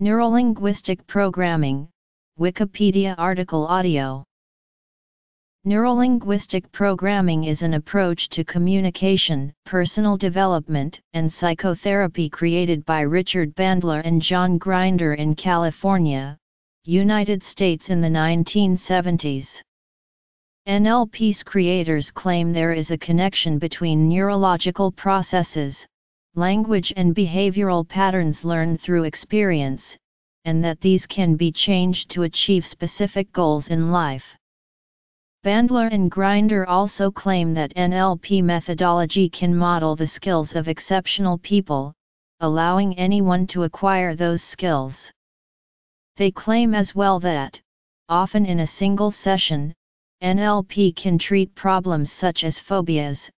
Neurolinguistic Programming, Wikipedia article audio. Neurolinguistic programming is an approach to communication, personal development, and psychotherapy created by Richard Bandler and John Grinder in California, United States in the 1970s. NLP's creators claim there is a connection between neurological processes, language and behavioral patterns learned through experience, and that these can be changed to achieve specific goals in life. Bandler and Grinder also claim that NLP methodology can model the skills of exceptional people, allowing anyone to acquire those skills. They claim as well that, often in a single session, NLP can treat problems such as phobias,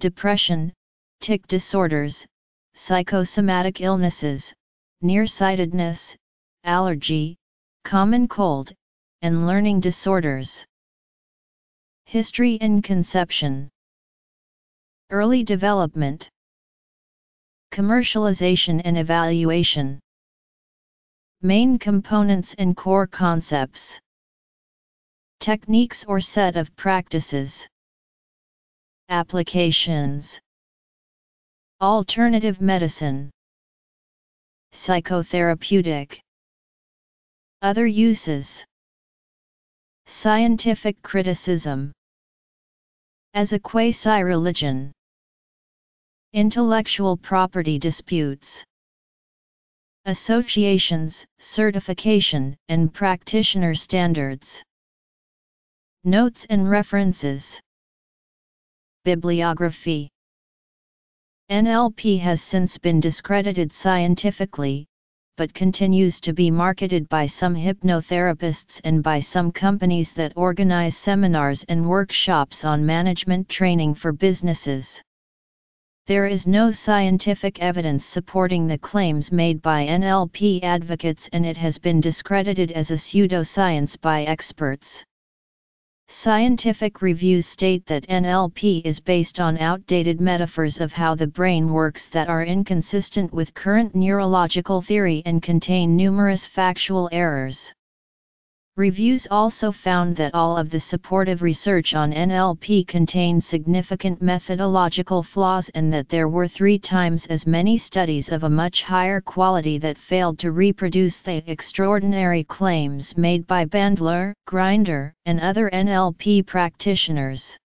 depression, tic disorders, psychosomatic illnesses, nearsightedness, allergy, common cold, and learning disorders. History and conception. Early development. Commercialization and evaluation. Main components and core concepts. Techniques or set of practices. Applications Alternative medicine. Psychotherapeutic. Other uses. Scientific criticism. As a quasi-religion. Intellectual property disputes. Associations, certification, and practitioner standards. Notes and references. Bibliography NLP has since been discredited scientifically, but continues to be marketed by some hypnotherapists and by some companies that organize seminars and workshops on management training for businesses. There is no scientific evidence supporting the claims made by NLP advocates and it has been discredited as a pseudoscience by experts. Scientific reviews state that NLP is based on outdated metaphors of how the brain works that are inconsistent with current neurological theory and contain numerous factual errors. Reviews also found that all of the supportive research on NLP contained significant methodological flaws and that there were three times as many studies of a much higher quality that failed to reproduce the extraordinary claims made by Bandler, Grinder, and other NLP practitioners.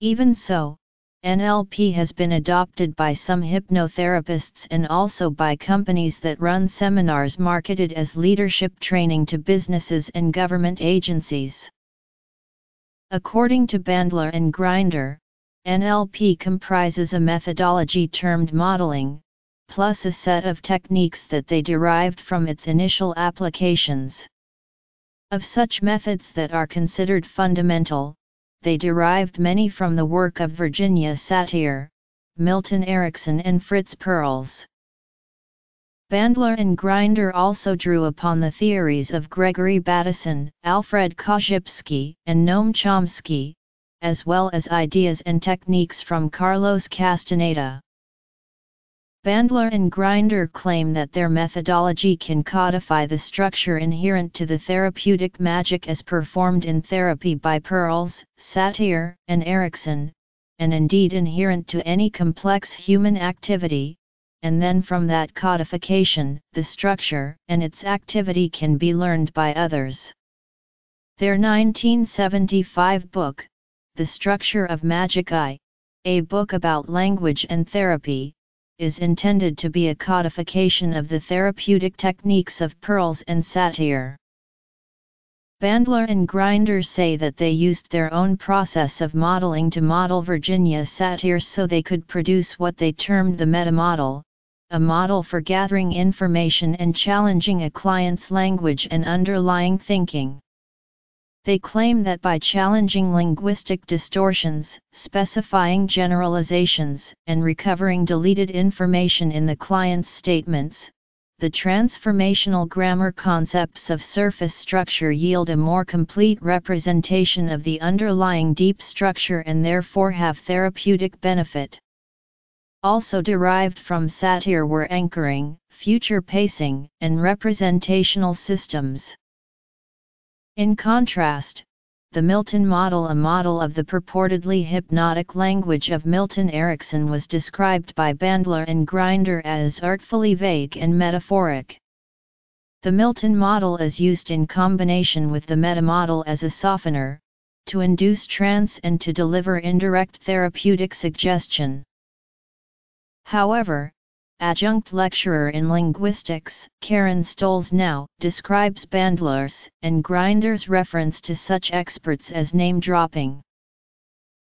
Even so, NLP has been adopted by some hypnotherapists and also by companies that run seminars marketed as leadership training to businesses and government agencies. According to Bandler and Grinder, NLP comprises a methodology termed modeling, plus a set of techniques that they derived from its initial applications. Of such methods that are considered fundamental, they derived many from the work of Virginia Satir, Milton Erickson and Fritz Perls. Bandler and Grinder also drew upon the theories of Gregory Bateson, Alfred Korzybski, and Noam Chomsky, as well as ideas and techniques from Carlos Castaneda. Bandler and Grinder claim that their methodology can codify the structure inherent to the therapeutic magic as performed in therapy by Perls, Satir, and Erickson, and indeed inherent to any complex human activity, and then from that codification, the structure and its activity can be learned by others. Their 1975 book, The Structure of Magic I, a book about language and therapy, is intended to be a codification of the therapeutic techniques of Perls and Satir. Bandler and Grinder say that they used their own process of modeling to model Virginia Satir so they could produce what they termed the metamodel, a model for gathering information and challenging a client's language and underlying thinking. They claim that by challenging linguistic distortions, specifying generalizations, and recovering deleted information in the client's statements, the transformational grammar concepts of surface structure yield a more complete representation of the underlying deep structure and therefore have therapeutic benefit. also derived from Satir were anchoring, future pacing, and representational systems. In contrast, the Milton model a model of the purportedly hypnotic language of Milton Erickson was described by Bandler and Grinder as artfully vague and metaphoric. The Milton model is used in combination with the metamodel as a softener, to induce trance and to deliver indirect therapeutic suggestion. However, adjunct lecturer in linguistics, Karen Stollznow describes Bandler's and Grinder's reference to such experts as name-dropping.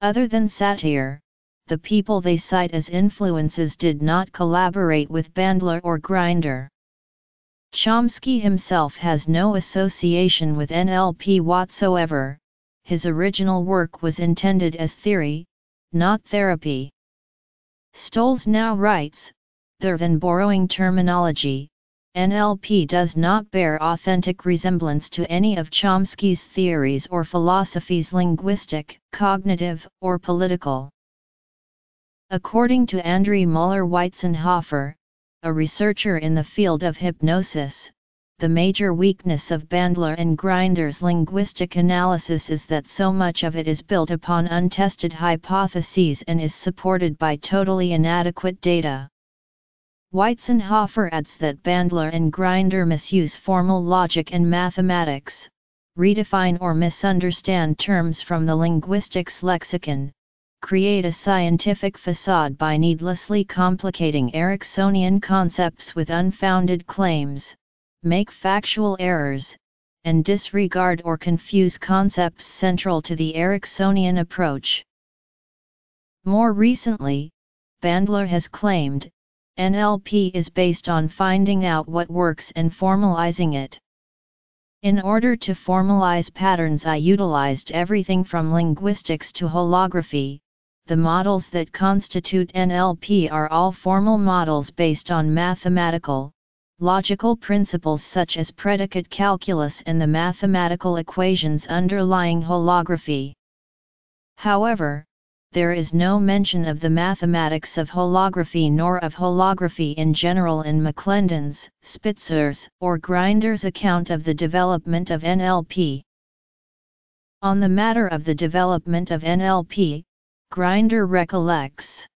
Other than Satir, the people they cite as influences did not collaborate with Bandler or Grinder. Chomsky himself has no association with NLP whatsoever, his original work was intended as theory, not therapy. Stollznow writes, other than borrowing terminology, NLP does not bear authentic resemblance to any of Chomsky's theories or philosophies linguistic, cognitive, or political. According to André Müller-Weitzenhoffer, a researcher in the field of hypnosis, the major weakness of Bandler and Grinder's linguistic analysis is that so much of it is built upon untested hypotheses and is supported by totally inadequate data. Weitzenhoffer adds that Bandler and Grinder misuse formal logic and mathematics, redefine or misunderstand terms from the linguistics lexicon, create a scientific facade by needlessly complicating Ericksonian concepts with unfounded claims, make factual errors, and disregard or confuse concepts central to the Ericksonian approach. More recently, Bandler has claimed, NLP is based on finding out what works and formalizing it. In order to formalize patterns I utilized everything from linguistics to holography, the models that constitute NLP are all formal models based on mathematical, logical principles such as predicate calculus and the mathematical equations underlying holography. However, there is no mention of the mathematics of holography nor of holography in general in McClendon's, Spitzer's, or Grinder's account of the development of NLP. On the matter of the development of NLP, Grinder recollects.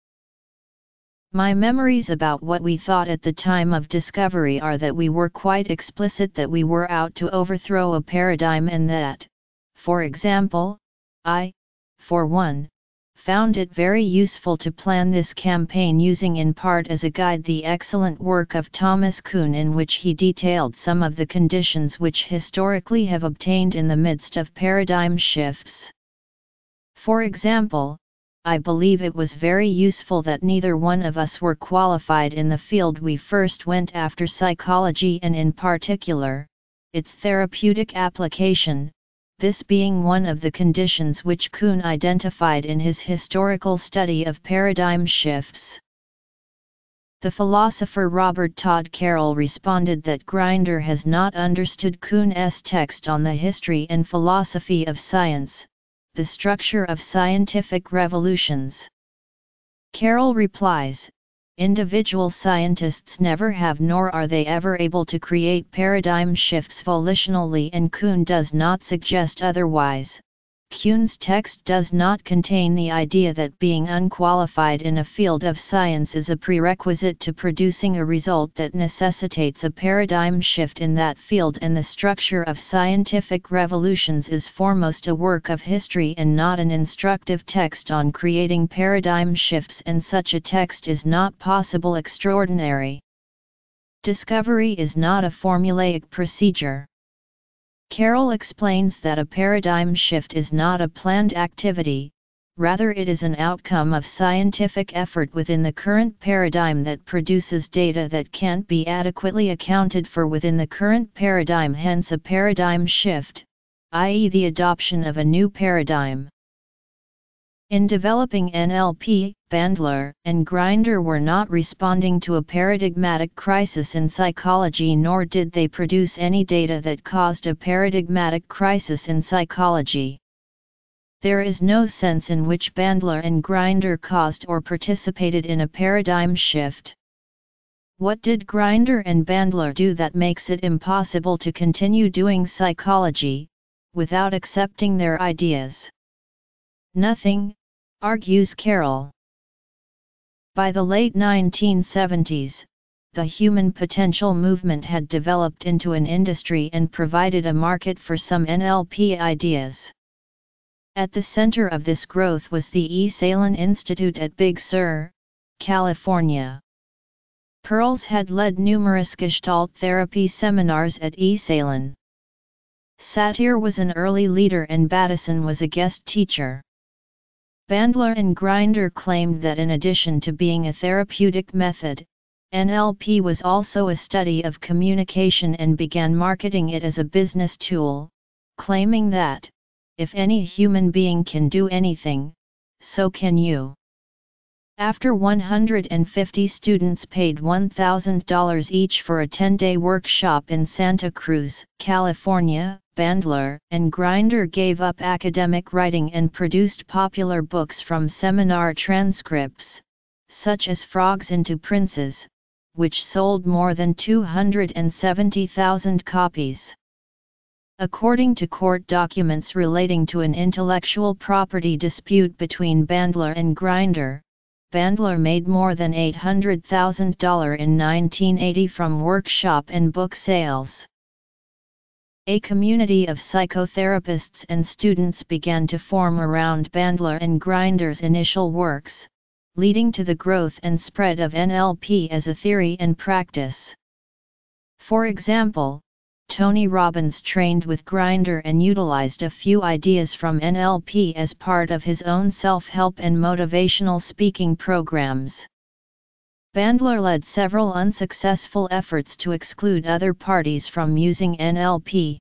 My memories about what we thought at the time of discovery are that we were quite explicit that we were out to overthrow a paradigm and that, for example, I, for one, found it very useful to plan this campaign using in part as a guide the excellent work of Thomas Kuhn in which he detailed some of the conditions which historically have obtained in the midst of paradigm shifts. For example, I believe it was very useful that neither one of us were qualified in the field we first went after psychology and in particular, its therapeutic application, this being one of the conditions which Kuhn identified in his historical study of paradigm shifts. The philosopher Robert Todd Carroll responded that Grinder has not understood Kuhn's text on the history and philosophy of science, the structure of scientific revolutions. Carroll replies, Individual scientists never have nor are they ever able to create paradigm shifts volitionally and Kuhn does not suggest otherwise, Kuhn's text does not contain the idea that being unqualified in a field of science is a prerequisite to producing a result that necessitates a paradigm shift in that field and the structure of scientific revolutions is foremost a work of history and not an instructive text on creating paradigm shifts and such a text is not possible extraordinary. Discovery is not a formulaic procedure. Carroll explains that a paradigm shift is not a planned activity, rather it is an outcome of scientific effort within the current paradigm that produces data that can't be adequately accounted for within the current paradigm hence a paradigm shift, i.e. the adoption of a new paradigm. In developing NLP, Bandler and Grinder were not responding to a paradigmatic crisis in psychology nor did they produce any data that caused a paradigmatic crisis in psychology. There is no sense in which Bandler and Grinder caused or participated in a paradigm shift. What did Grinder and Bandler do that makes it impossible to continue doing psychology, without accepting their ideas? Nothing, argues Carroll. By the late 1970s, the human potential movement had developed into an industry and provided a market for some NLP ideas. At the center of this growth was the E. Esalen Institute at Big Sur, California. Perls had led numerous Gestalt therapy seminars at E. Esalen. Satir was an early leader and Bateson was a guest teacher. Bandler and Grinder claimed that in addition to being a therapeutic method, NLP was also a study of communication and began marketing it as a business tool, claiming that, if any human being can do anything, so can you. After 150 students paid $1,000 each for a 10-day workshop in Santa Cruz, California, Bandler and Grinder gave up academic writing and produced popular books from seminar transcripts, such as Frogs into Princes, which sold more than 270,000 copies. According to court documents relating to an intellectual property dispute between Bandler and Grinder, Bandler made more than $800,000 in 1980 from workshop and book sales. A community of psychotherapists and students began to form around Bandler and Grinder's initial works, leading to the growth and spread of NLP as a theory and practice. For example, Tony Robbins trained with Grinder and utilized a few ideas from NLP as part of his own self-help and motivational speaking programs. Bandler led several unsuccessful efforts to exclude other parties from using NLP.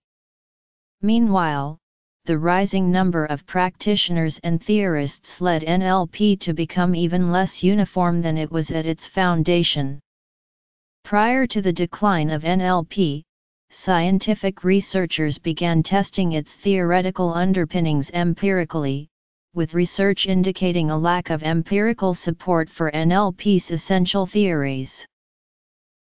Meanwhile, the rising number of practitioners and theorists led NLP to become even less uniform than it was at its foundation. Prior to the decline of NLP, scientific researchers began testing its theoretical underpinnings empirically, with research indicating a lack of empirical support for NLP's essential theories.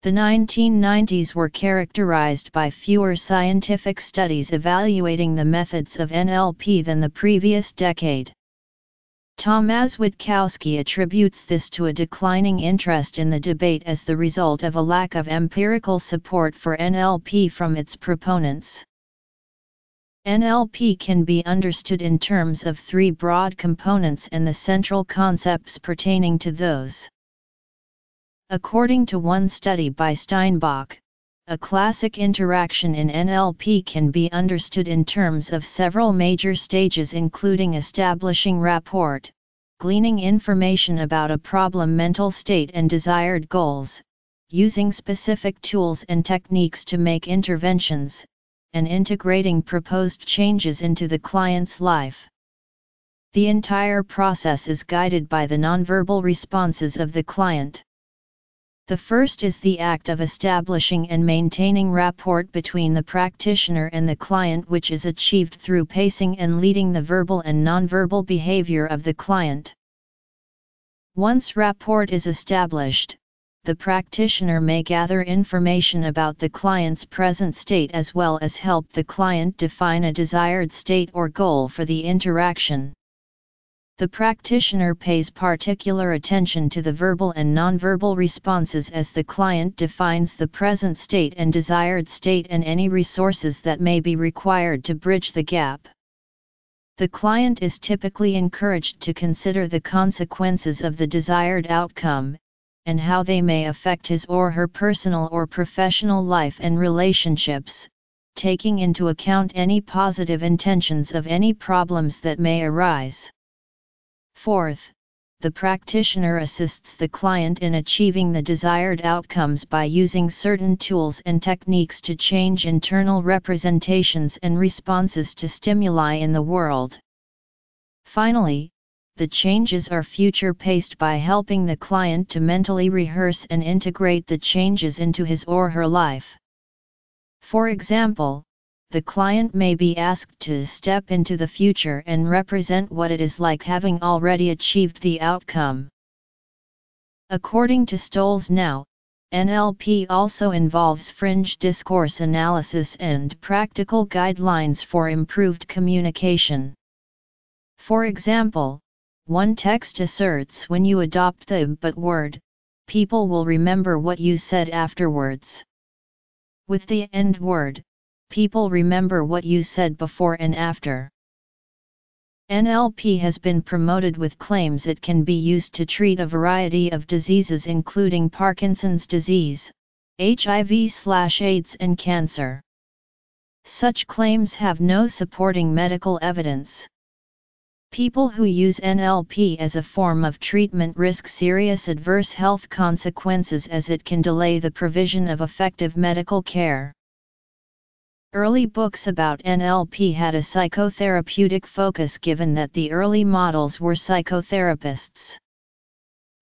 The 1990s were characterized by fewer scientific studies evaluating the methods of NLP than the previous decade. Tomasz Witkowski attributes this to a declining interest in the debate as the result of a lack of empirical support for NLP from its proponents. NLP can be understood in terms of three broad components and the central concepts pertaining to those. According to one study by Steinbach, a classic interaction in NLP can be understood in terms of several major stages including establishing rapport, gleaning information about a problem mental state and desired goals, using specific tools and techniques to make interventions, and integrating proposed changes into the client's life. The entire process is guided by the nonverbal responses of the client. The first is the act of establishing and maintaining rapport between the practitioner and the client which is achieved through pacing and leading the verbal and nonverbal behavior of the client. Once rapport is established, the practitioner may gather information about the client's present state as well as help the client define a desired state or goal for the interaction. The practitioner pays particular attention to the verbal and nonverbal responses as the client defines the present state and desired state and any resources that may be required to bridge the gap. The client is typically encouraged to consider the consequences of the desired outcome, and how they may affect his or her personal or professional life and relationships, taking into account any positive intentions of any problems that may arise. Fourth, the practitioner assists the client in achieving the desired outcomes by using certain tools and techniques to change internal representations and responses to stimuli in the world. Finally, the changes are future paced by helping the client to mentally rehearse and integrate the changes into his or her life. For example, the client may be asked to step into the future and represent what it is like having already achieved the outcome. According to Stollznow, NLP also involves fringe discourse analysis and practical guidelines for improved communication. For example, one text asserts when you adopt the but word, people will remember what you said afterwards. With the end word, people remember what you said before and after. NLP has been promoted with claims it can be used to treat a variety of diseases including Parkinson's disease, HIV/AIDS and cancer. Such claims have no supporting medical evidence. People who use NLP as a form of treatment risk serious adverse health consequences as it can delay the provision of effective medical care. Early books about NLP had a psychotherapeutic focus given that the early models were psychotherapists.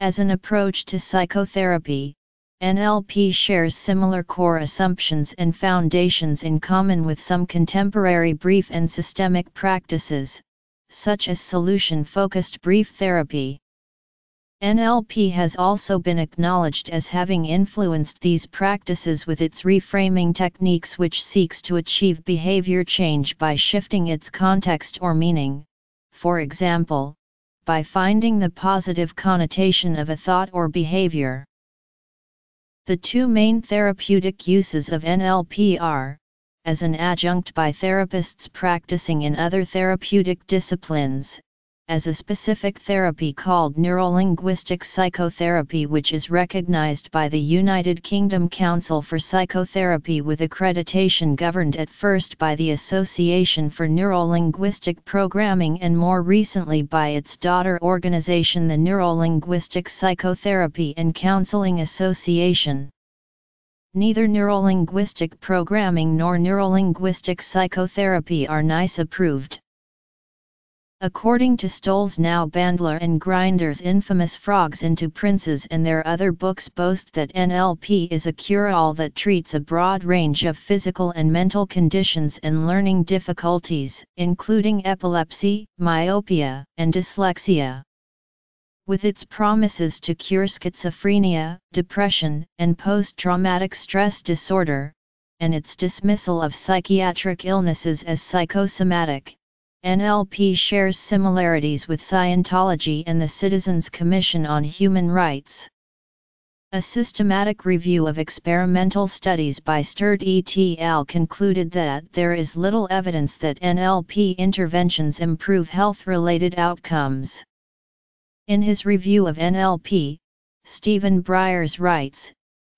As an approach to psychotherapy, NLP shares similar core assumptions and foundations in common with some contemporary brief and systemic practices, such as solution-focused brief therapy. NLP has also been acknowledged as having influenced these practices with its reframing techniques which seeks to achieve behavior change by shifting its context or meaning, for example, by finding the positive connotation of a thought or behavior. The two main therapeutic uses of NLP are, as an adjunct by therapists practicing in other therapeutic disciplines, as a specific therapy called neurolinguistic psychotherapy which is recognized by the United Kingdom Council for Psychotherapy with accreditation governed at first by the Association for Neurolinguistic Programming and more recently by its daughter organization the Neurolinguistic Psychotherapy and Counseling Association. Neither neurolinguistic programming nor neurolinguistic psychotherapy are NICE approved. According to Stollznow Bandler and Grinder's infamous Frogs into Princes and their other books boast that NLP is a cure-all that treats a broad range of physical and mental conditions and learning difficulties, including epilepsy, myopia, and dyslexia. With its promises to cure schizophrenia, depression, and post-traumatic stress disorder, and its dismissal of psychiatric illnesses as psychosomatic, NLP shares similarities with Scientology and the Citizens Commission on Human Rights. A systematic review of experimental studies by Sturt et al. concluded that there is little evidence that NLP interventions improve health-related outcomes. In his review of NLP, Stephen Briers writes,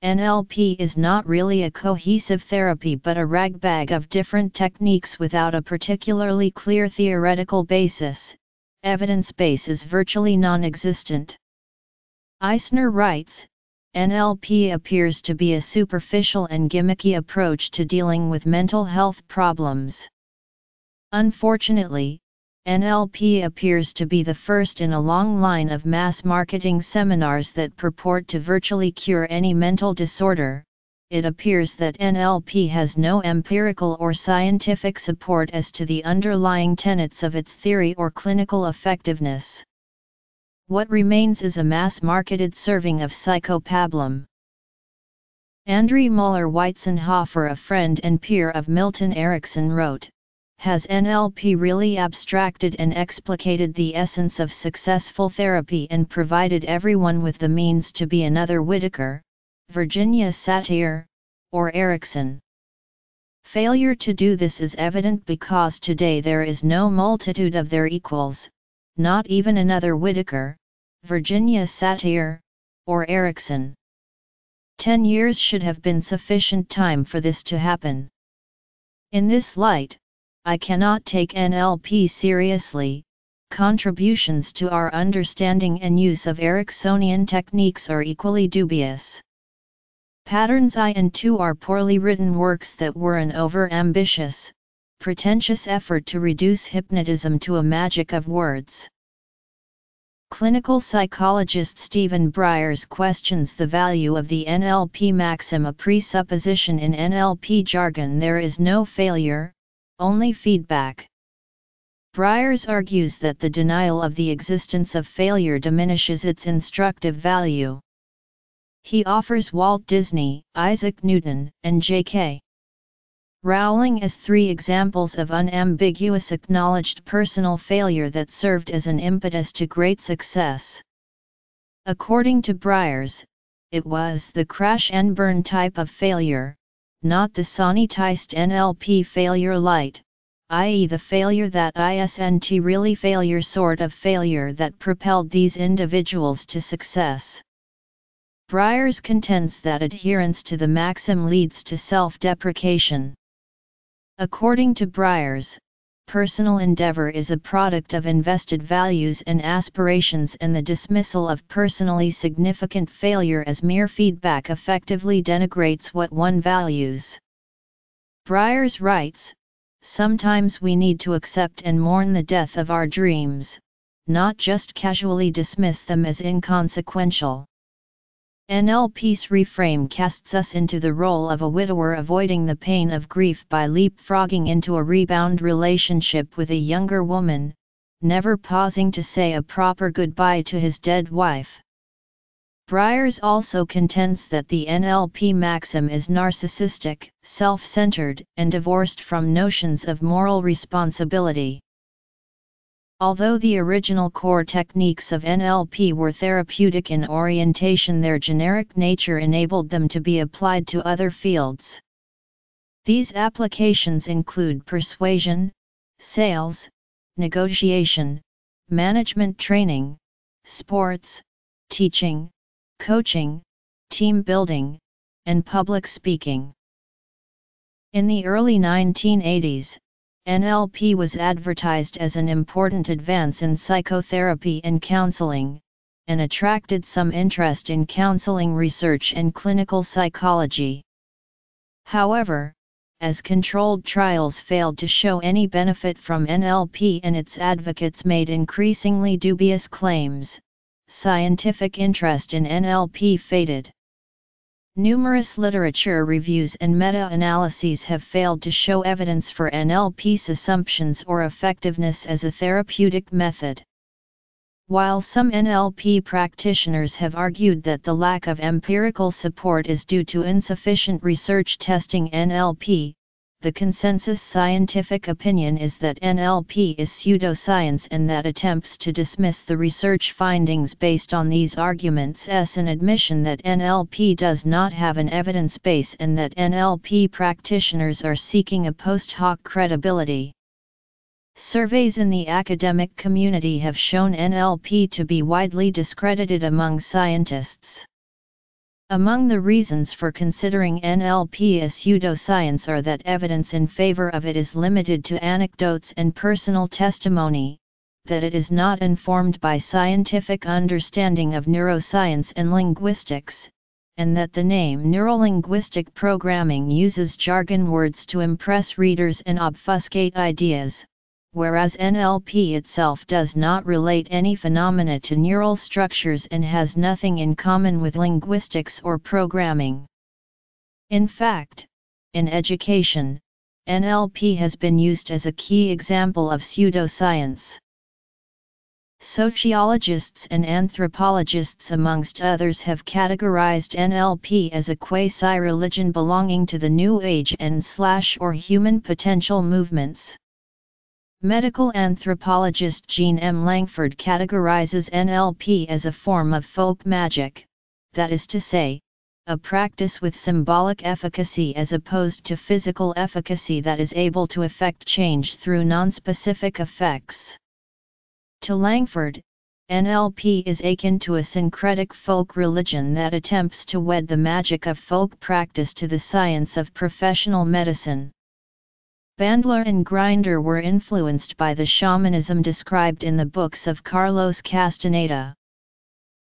NLP is not really a cohesive therapy but a ragbag of different techniques without a particularly clear theoretical basis, evidence base is virtually non-existent. Eisner writes, NLP appears to be a superficial and gimmicky approach to dealing with mental health problems. Unfortunately, NLP appears to be the first in a long line of mass marketing seminars that purport to virtually cure any mental disorder. It appears that NLP has no empirical or scientific support as to the underlying tenets of its theory or clinical effectiveness. What remains is a mass marketed serving of psychopablum. Andre Muller Weitzenhoffer, a friend and peer of Milton Erickson, wrote has NLP really abstracted and explicated the essence of successful therapy and provided everyone with the means to be another Whitaker, Virginia Satir, or Erickson? Failure to do this is evident because today there is no multitude of their equals, not even another Whitaker, Virginia Satir, or Erickson. Ten years should have been sufficient time for this to happen. In this light, I cannot take NLP seriously. Contributions to our understanding and use of Ericksonian techniques are equally dubious. Patterns I and II are poorly written works that were an over-ambitious, pretentious effort to reduce hypnotism to a magic of words. Clinical psychologist Stephen Briers questions the value of the NLP maxim a presupposition in NLP jargon there is no failure, only feedback. Briers argues that the denial of the existence of failure diminishes its instructive value. He offers Walt Disney, Isaac Newton, and J.K. Rowling as three examples of unambiguous acknowledged personal failure that served as an impetus to great success. According to Briers, it was the crash and burn type of failure, not the sanitized NLP failure light, i.e. the failure that ISNT really failure sort of failure that propelled these individuals to success. Briers contends that adherence to the maxim leads to self-deprecation. According to Briers, personal endeavor is a product of invested values and aspirations and the dismissal of personally significant failure as mere feedback effectively denigrates what one values. Briers writes, Sometimes we need to accept and mourn the death of our dreams, not just casually dismiss them as inconsequential. NLP's reframe casts us into the role of a widower avoiding the pain of grief by leapfrogging into a rebound relationship with a younger woman, never pausing to say a proper goodbye to his dead wife. Briers also contends that the NLP maxim is narcissistic, self-centered, and divorced from notions of moral responsibility. Although the original core techniques of NLP were therapeutic in orientation their generic nature enabled them to be applied to other fields. These applications include persuasion, sales, negotiation, management training, sports, teaching, coaching, team building, and public speaking. In the early 1980s, NLP was advertised as an important advance in psychotherapy and counseling, and attracted some interest in counseling research and clinical psychology. However, as controlled trials failed to show any benefit from NLP and its advocates made increasingly dubious claims, scientific interest in NLP faded. Numerous literature reviews and meta-analyses have failed to show evidence for NLP's assumptions or effectiveness as a therapeutic method. While some NLP practitioners have argued that the lack of empirical support is due to insufficient research testing NLP, the consensus scientific opinion is that NLP is pseudoscience and that attempts to dismiss the research findings based on these arguments is an admission that NLP does not have an evidence base and that NLP practitioners are seeking a post hoc credibility. Surveys in the academic community have shown NLP to be widely discredited among scientists. Among the reasons for considering NLP as pseudoscience are that evidence in favor of it is limited to anecdotes and personal testimony, that it is not informed by scientific understanding of neuroscience and linguistics, and that the name neurolinguistic programming uses jargon words to impress readers and obfuscate ideas, whereas NLP itself does not relate any phenomena to neural structures and has nothing in common with linguistics or programming. In fact, in education, NLP has been used as a key example of pseudoscience. Sociologists and anthropologists amongst others have categorized NLP as a quasi-religion belonging to the New Age and slash or human potential movements. Medical anthropologist Jean M. Langford categorizes NLP as a form of folk magic, that is to say, a practice with symbolic efficacy as opposed to physical efficacy that is able to effect change through nonspecific effects. To Langford, NLP is akin to a syncretic folk religion that attempts to wed the magic of folk practice to the science of professional medicine. Bandler and Grinder were influenced by the shamanism described in the books of Carlos Castaneda.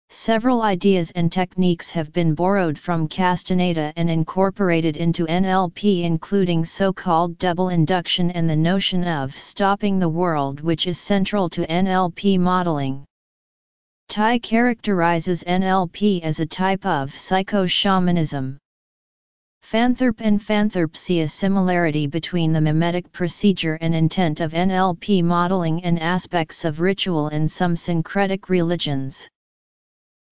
Several ideas and techniques have been borrowed from Castaneda and incorporated into NLP including so-called double induction and the notion of stopping the world which is central to NLP modeling. Tye characterizes NLP as a type of psycho-shamanism. Fanthorpe and Fanthorpe see a similarity between the mimetic procedure and intent of NLP modeling and aspects of ritual in some syncretic religions.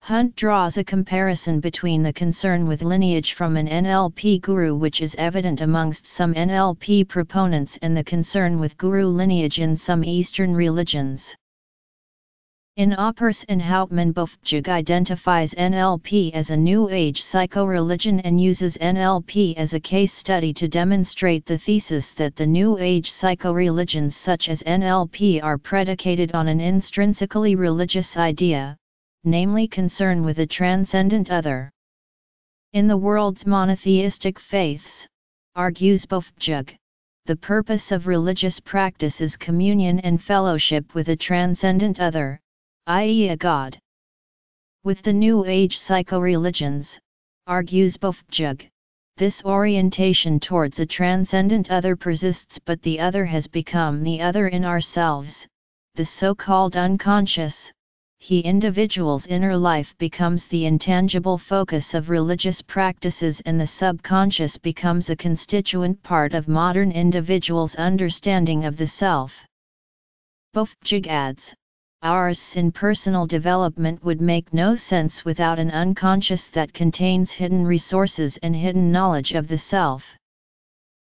Hunt draws a comparison between the concern with lineage from an NLP guru which is evident amongst some NLP proponents and the concern with guru lineage in some Eastern religions. In Aupers and Houtman Bovbjerg identifies NLP as a New Age psycho-religion and uses NLP as a case study to demonstrate the thesis that the New Age psycho-religions such as NLP are predicated on an intrinsically religious idea, namely concern with a transcendent other. In the world's monotheistic faiths, argues Bovbjerg, the purpose of religious practice is communion and fellowship with a transcendent other, i.e. a god. With the New Age psycho-religions, argues Bovbjerg, this orientation towards a transcendent other persists but the other has become the other in ourselves, the so-called unconscious, he individual's inner life becomes the intangible focus of religious practices and the subconscious becomes a constituent part of modern individuals' understanding of the self. Bovbjerg adds, ours in personal development would make no sense without an unconscious that contains hidden resources and hidden knowledge of the self.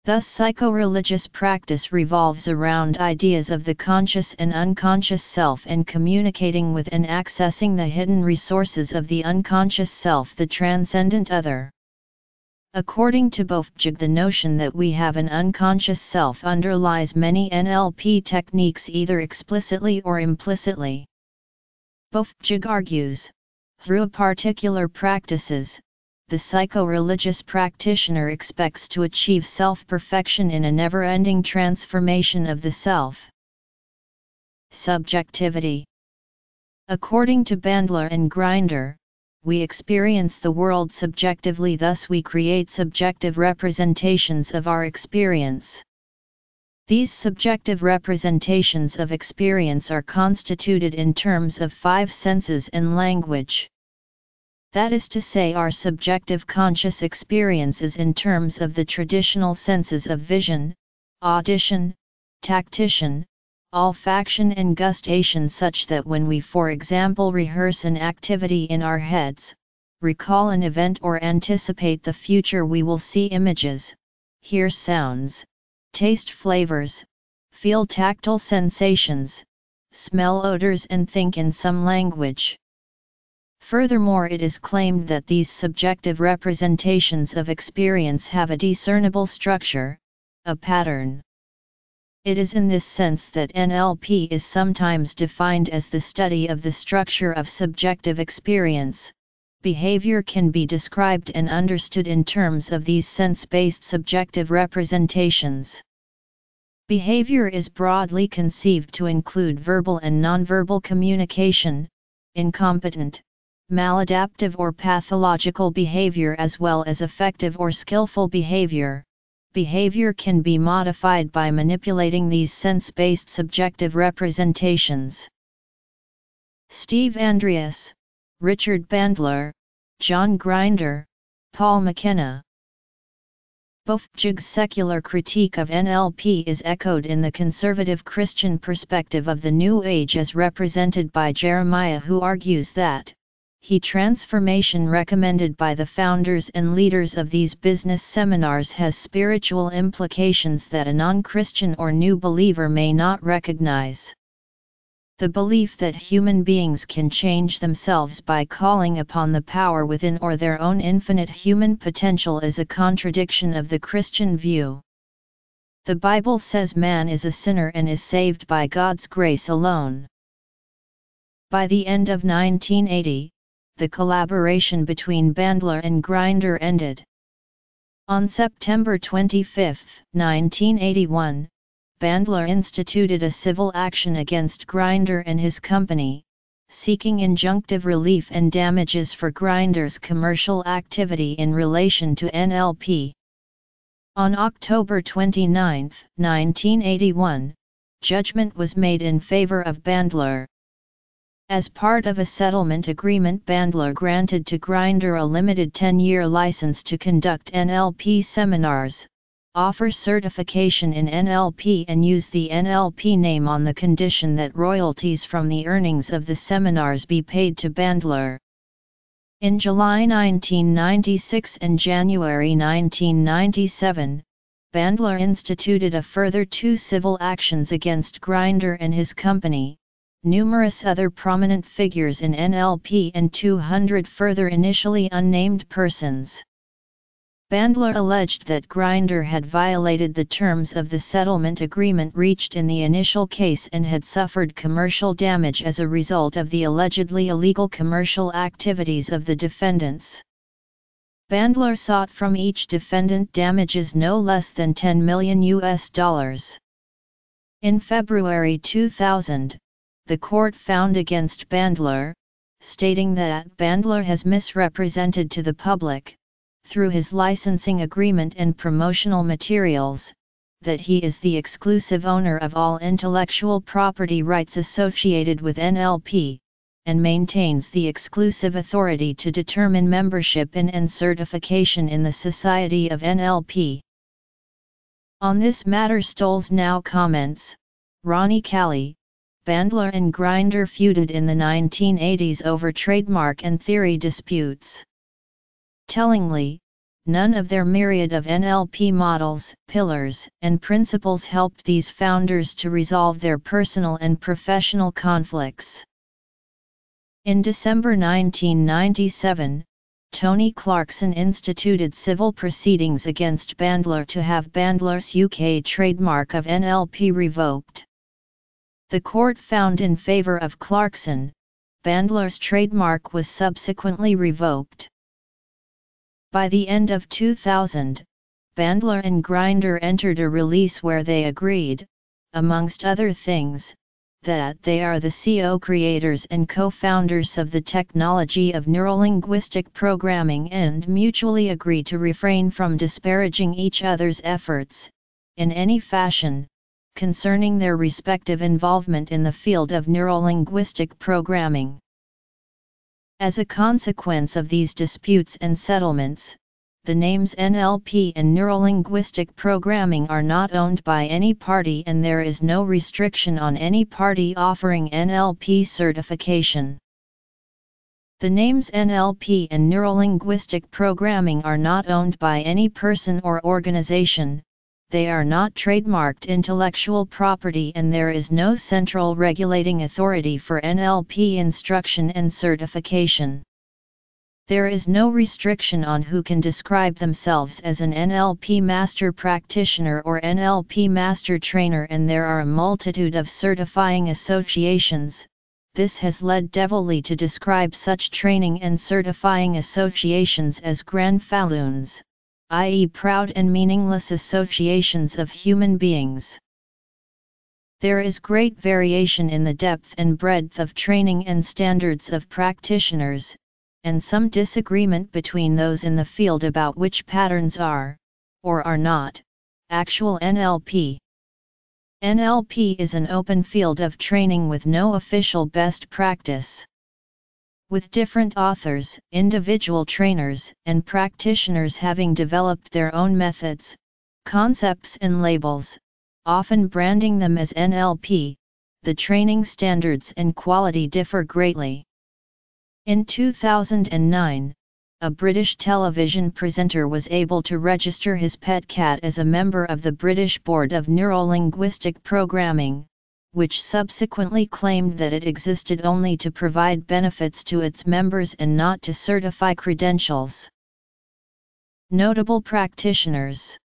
Thus psycho-religious practice revolves around ideas of the conscious and unconscious self and communicating with and accessing the hidden resources of the unconscious self the transcendent other. According to Bovbjerg the notion that we have an unconscious self underlies many NLP techniques either explicitly or implicitly. Bovbjerg argues, through particular practices, the psycho-religious practitioner expects to achieve self-perfection in a never-ending transformation of the self. Subjectivity According to Bandler and Grinder, we experience the world subjectively thus we create subjective representations of our experience. These subjective representations of experience are constituted in terms of five senses and language. That is to say our subjective conscious experiences in terms of the traditional senses of vision, audition, tactition, olfaction and gustation such that when we for example rehearse an activity in our heads, recall an event or anticipate the future we will see images, hear sounds, taste flavors, feel tactile sensations, smell odors and think in some language. Furthermore it is claimed that these subjective representations of experience have a discernible structure, a pattern. It is in this sense that NLP is sometimes defined as the study of the structure of subjective experience. Behavior can be described and understood in terms of these sense-based subjective representations. Behavior is broadly conceived to include verbal and nonverbal communication, incompetent, maladaptive or pathological behavior as well as effective or skillful behavior. Behavior can be modified by manipulating these sense-based subjective representations. Steve Andreas, Richard Bandler, John Grinder, Paul McKenna. Bovbjerg's secular critique of NLP is echoed in the conservative Christian perspective of the New Age as represented by Jeremiah who argues that, he transformation recommended by the founders and leaders of these business seminars has spiritual implications that a non-Christian or new believer may not recognize. The belief that human beings can change themselves by calling upon the power within or their own infinite human potential is a contradiction of the Christian view. The Bible says man is a sinner and is saved by God's grace alone. By the end of 1980, the collaboration between Bandler and Grinder ended. On September 25, 1981, Bandler instituted a civil action against Grinder and his company, seeking injunctive relief and damages for Grinder's commercial activity in relation to NLP. On October 29, 1981, judgment was made in favor of Bandler. As part of a settlement agreement Bandler granted to Grinder a limited 10-year license to conduct NLP seminars, offer certification in NLP and use the NLP name on the condition that royalties from the earnings of the seminars be paid to Bandler. In July 1996 and January 1997, Bandler instituted a further two civil actions against Grinder and his company, numerous other prominent figures in NLP and 200 further initially unnamed persons. Bandler alleged that Grinder had violated the terms of the settlement agreement reached in the initial case and had suffered commercial damage as a result of the allegedly illegal commercial activities of the defendants. Bandler sought from each defendant damages no less than 10 million US dollars. In February 2000, the court found against Bandler, stating that Bandler has misrepresented to the public, through his licensing agreement and promotional materials, that he is the exclusive owner of all intellectual property rights associated with NLP, and maintains the exclusive authority to determine membership in and certification in the Society of NLP. On this matter Stollznow comments, Ronnie Callie, Bandler and Grinder feuded in the 1980s over trademark and theory disputes. Tellingly, none of their myriad of NLP models, pillars, and principles helped these founders to resolve their personal and professional conflicts. In December 1997, Tony Clarkson instituted civil proceedings against Bandler to have Bandler's UK trademark of NLP revoked. The court found in favor of Clarkson, Bandler's trademark was subsequently revoked. By the end of 2000, Bandler and Grinder entered a release where they agreed, amongst other things, that they are the CO creators and co-founders of the technology of neurolinguistic programming and mutually agree to refrain from disparaging each other's efforts, in any fashion, concerning their respective involvement in the field of neurolinguistic programming. As a consequence of these disputes and settlements, the names NLP and neurolinguistic programming are not owned by any party and there is no restriction on any party offering NLP certification. The names NLP and neurolinguistic programming are not owned by any person or organization, they are not trademarked intellectual property and there is no central regulating authority for NLP instruction and certification. There is no restriction on who can describe themselves as an NLP master practitioner or NLP master trainer and there are a multitude of certifying associations. This has led Devilly to describe such training and certifying associations as granfalloons i.e. proud and meaningless associations of human beings. There is great variation in the depth and breadth of training and standards of practitioners, and some disagreement between those in the field about which patterns are, or are not, actual NLP. NLP is an open field of training with no official best practice with different authors, individual trainers, and practitioners having developed their own methods, concepts and labels, often branding them as NLP, the training standards and quality differ greatly. In 2009, a British television presenter was able to register his pet cat as a member of the British Board of Neurolinguistic Programming, which subsequently claimed that it existed only to provide benefits to its members and not to certify credentials. Notable practitioners